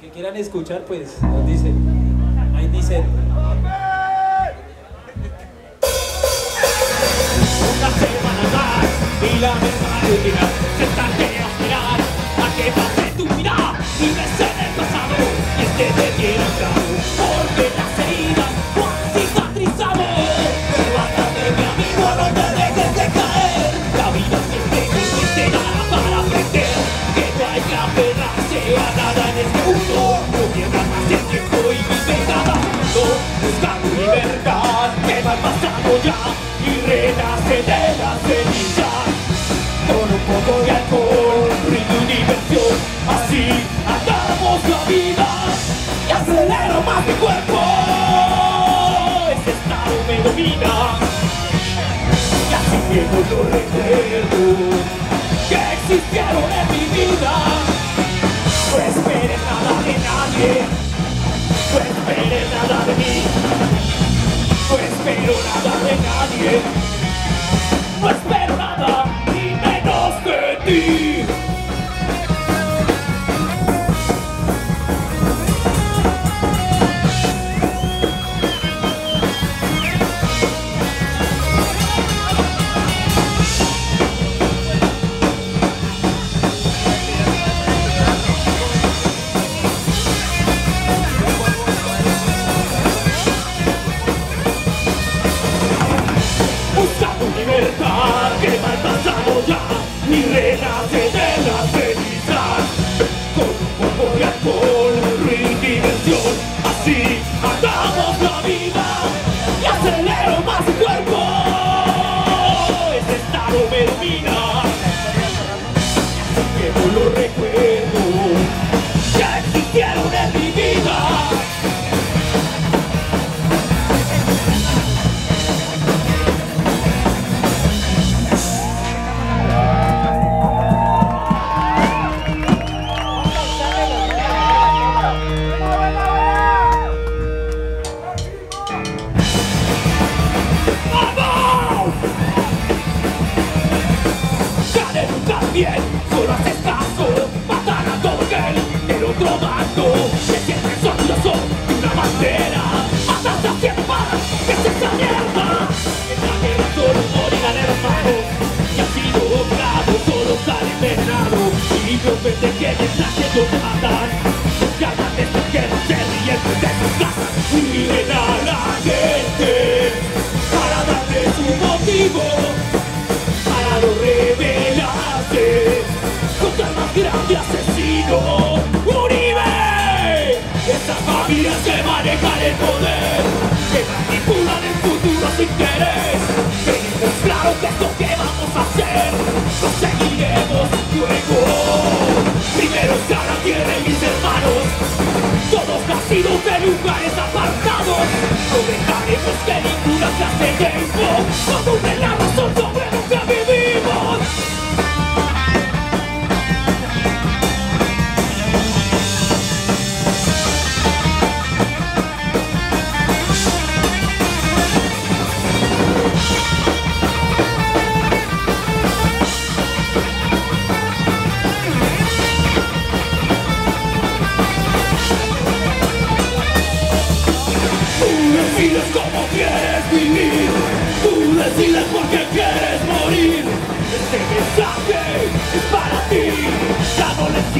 que quieran escuchar, pues nos dicen. Ahí dicen. Una semana más y la rutina se está a esperar a que pase tu vida y en el pasado y este te tiene y renace de las cenizas con un poco de alcohol, ritmo y diversión así andamos la vida. Y acelero más mi cuerpo. Ese estado me domina. Y así llevo los recuerdos que existieron en mi vida. No esperes nada de nadie. No esperes no espero nada de nadie No espero nada ni menos de ti querer tenemos claro que es lo que vamos a hacer lo seguiremos luego. Primero está la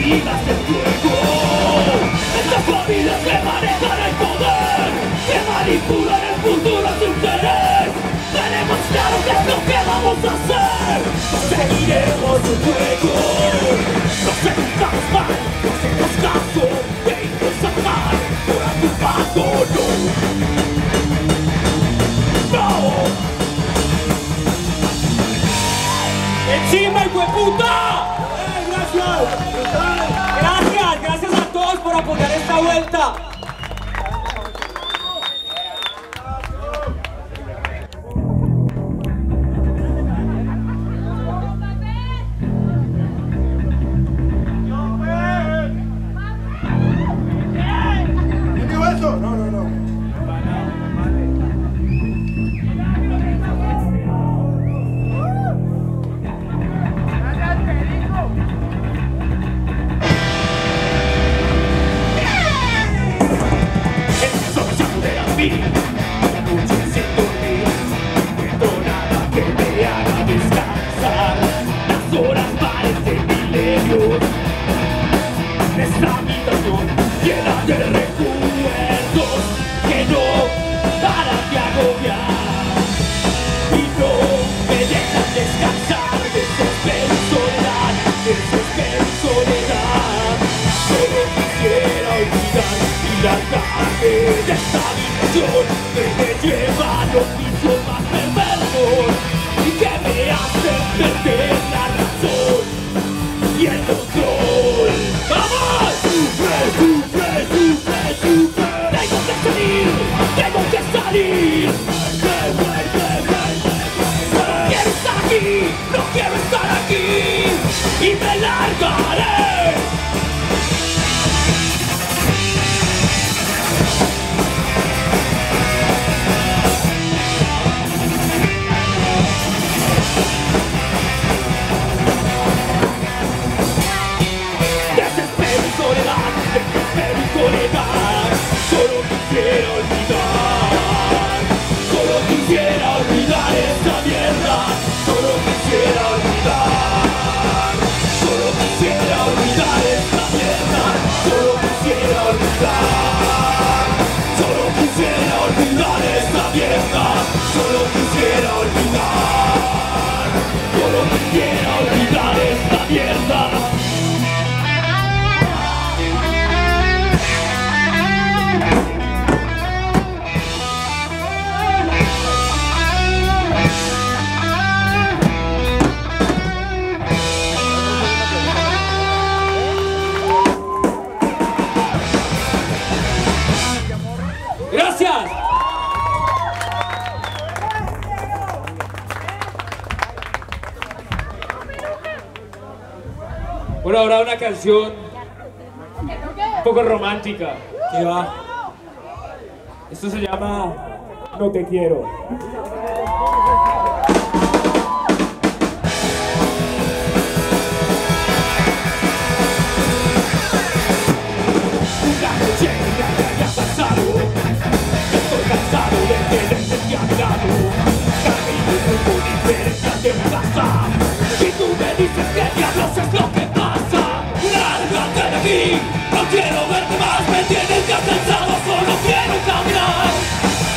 no sigas el juego Estas familias que manejan el poder Que manipulan el futuro a su interés. Tenemos claro qué es lo que vamos a hacer. No seguiremos su juego. Nos educamos mal, no hacemos caso. De irnos a mal por a tu paso, no. ¡No! ¡Encima, hijo de! Esta vuelta. Esta habitación llena de recuerdos Que no paran de agobiar Y no me dejan descansar Desespero y soledad Desespero y soledad Solo quisiera olvidar Y largarme de esta habitación no quiero estar aquí y me largaré. solo quisiera olvidar esta vieja. Pero ahora una canción un poco romántica. Y va. Esto se llama Lo que quiero. Una noche que haya pasado. Estoy cansado de que desde que hablado. Camino con universo de plaza. Tú me dices que el diablo se quiero verte más, me tienes ya cansado, solo quiero caminar.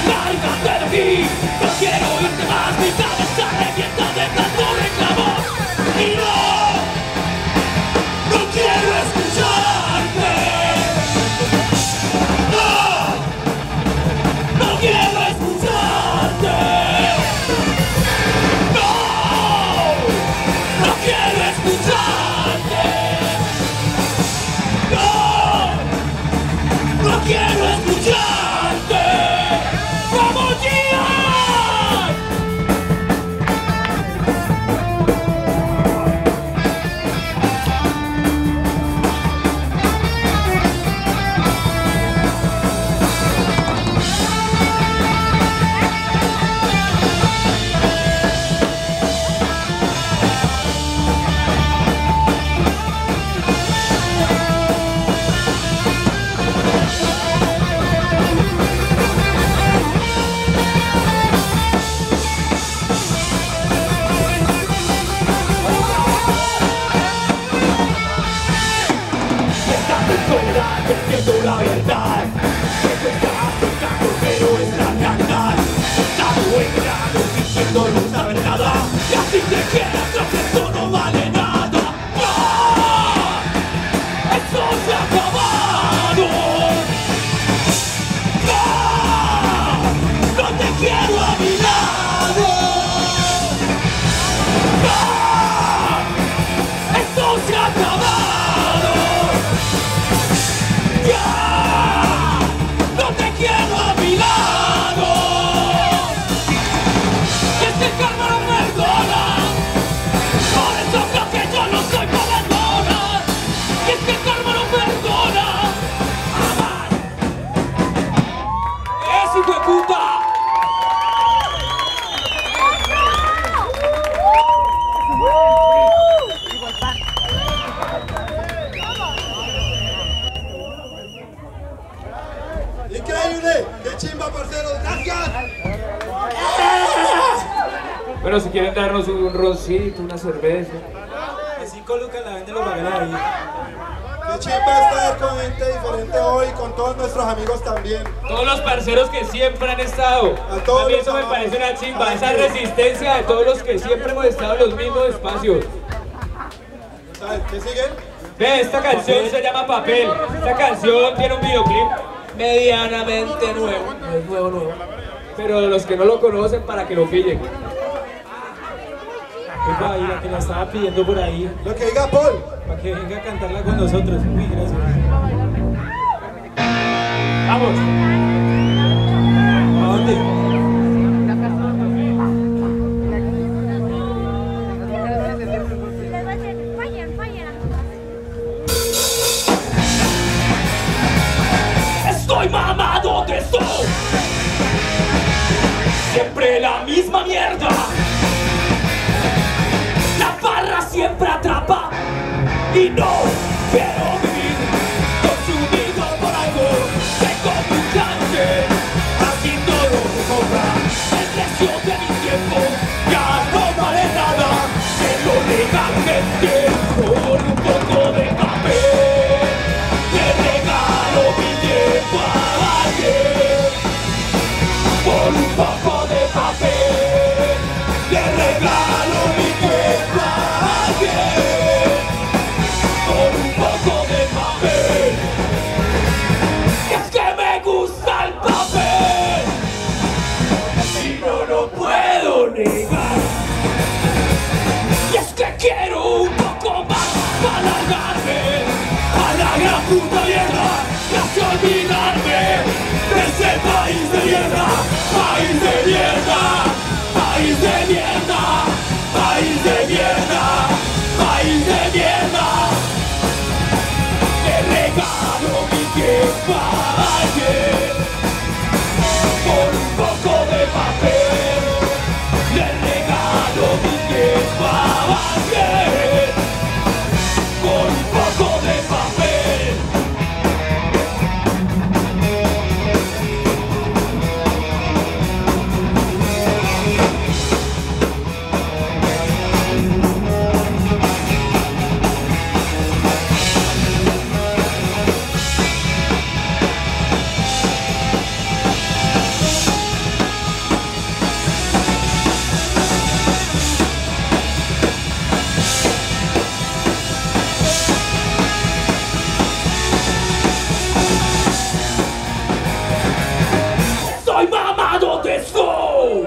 Lárgate de aquí, no quiero irte más, mi una cerveza. Así colocan la vende los bagales Qué chimba estar con gente diferente hoy, con todos nuestros amigos también. Todos los parceros que siempre han estado. A, todos a mí eso me parece una chimba, esa resistencia de todos los que siempre hemos estado en los mismos espacios. ¿Qué sigue? Ve, esta canción se llama Papel. Esta canción tiene un videoclip medianamente nuevo. No es nuevo, nuevo. Pero los que no lo conocen, para que lo pillen. Y la que la estaba pidiendo por ahí, Lo que diga Paul. para que venga a cantarla con nosotros. Uy, gracias. Vamos. ¿A dónde? Estoy mamado de esto Siempre la misma mierda siempre atrapa. Y no quiero Estoy mamado de eso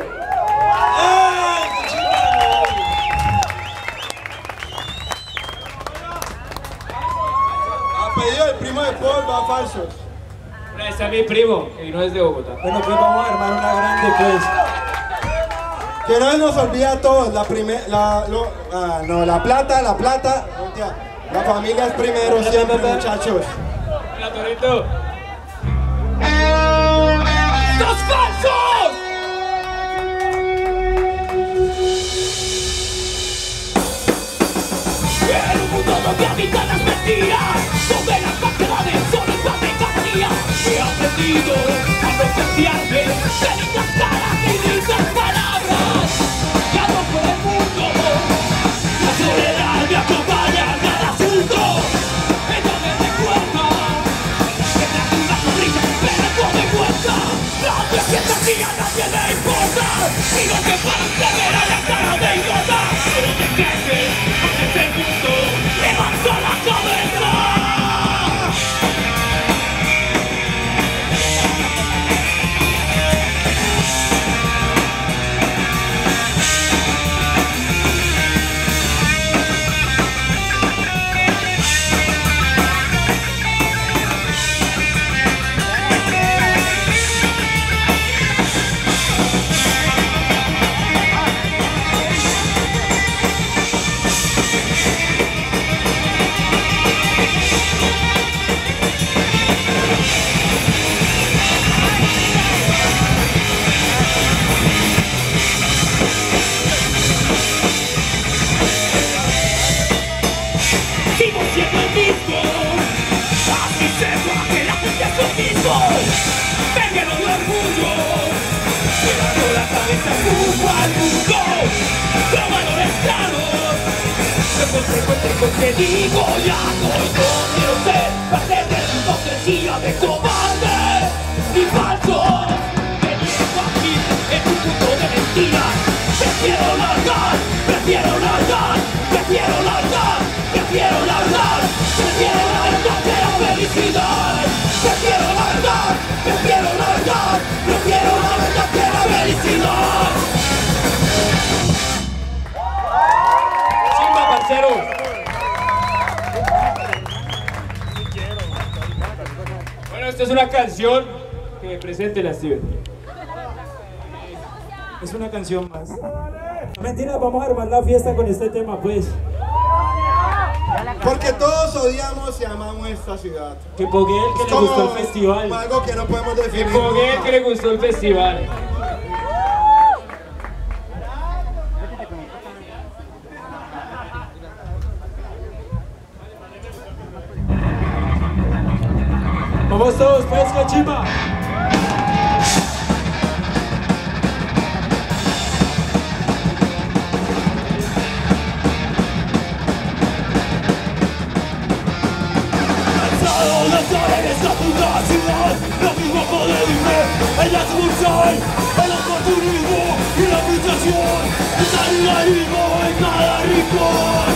¡Ey! ¡Qué chimba! A pedido del primo de Paul va falsos. Ese es mi primo, que vino desde Bogotá. Bueno, pues vamos a armar una grande, pues. Que no se nos olvida a todos, la primer, la, lo- ah, no, la plata, la plata, la familia es primero siempre, muchachos. Hola, Torito. Mentiras Donde la cantidades son el pan de día. He aprendido a diferenciarme De lindas caras y lindas palabras. Gano por el mundo. La soledad me acompaña a cada asunto. Donde me cuenta Que tras una sonrisa espera todo de vuelta Nadie siente así a nadie le importa. Lo que para ver la cara de idiota Pero te crees Lleno de orgullo Llevando la cabeza rumbo al mundo Con valores claros De consecuente Eso que digo y hago y no quiero ser parte de tu hipocresía de cobarde esta es una canción que me presente la Steven. Es una canción más. No, Mentira, vamos a armar la fiesta con este tema, pues. Porque todos odiamos y amamos esta ciudad. Que Poguel, que le gustó el festival. algo que no podemos Que definir. Foguel nunca. que le gustó el festival. Expulsión El oportunismo y la frustración El solidarismo en cada rincón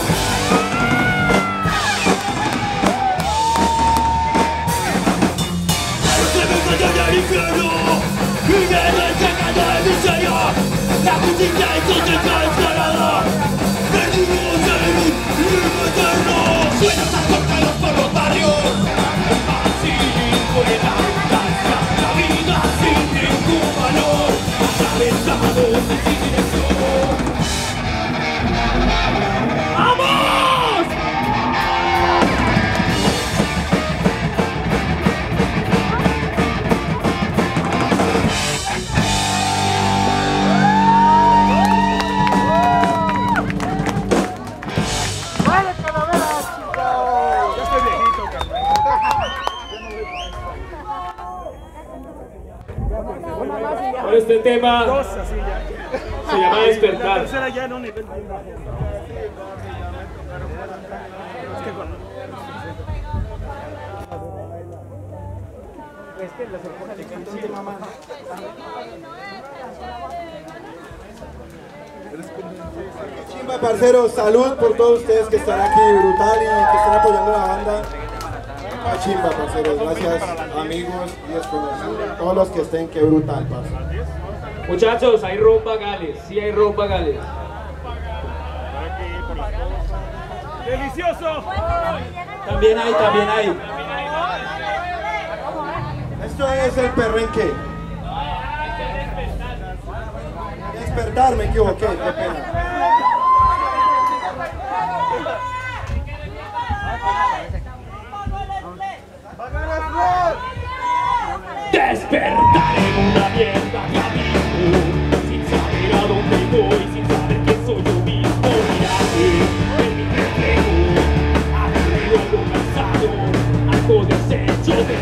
Pero se me cayó del infierno Y me descargando de miseria La justicia hipoteca descarada Perdimos en un limbo eterno Sueños acortados por los barrios Chimba, parceros, salud por todos ustedes que están aquí, brutal, y que están apoyando la banda. A chimba, parceros, gracias, amigos y desconocidos, todos los que estén, qué brutal, parce. Muchachos, hay ropa Gales. Sí hay ropa Gales. También hay, también hay. Esto es el perrenque. Despertar, me equivoqué, qué pena. Despertar en una mierda que habito Sin saber a dónde voy,